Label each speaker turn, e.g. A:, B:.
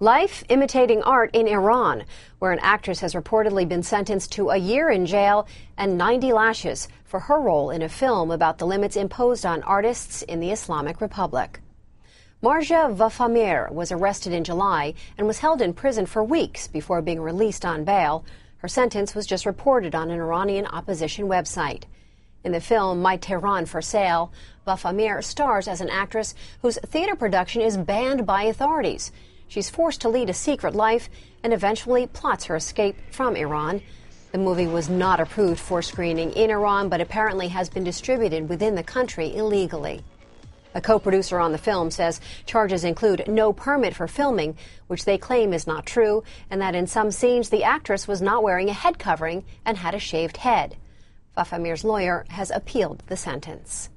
A: Life imitating art in Iran, where an actress has reportedly been sentenced to a year in jail and 90 lashes for her role in a film about the limits imposed on artists in the Islamic Republic. Marzieh Vafamehr was arrested in July and was held in prison for weeks before being released on bail. Her sentence was just reported on an Iranian opposition website. In the film My Tehran for Sale, Vafamehr stars as an actress whose theater production is banned by authorities. She's forced to lead a secret life and eventually plots her escape from Iran. The movie was not approved for screening in Iran, but apparently has been distributed within the country illegally. A co producer on the film says charges include no permit for filming, which they claim is not true, and that in some scenes the actress was not wearing a head covering and had a shaved head. Vafamehr's lawyer has appealed the sentence.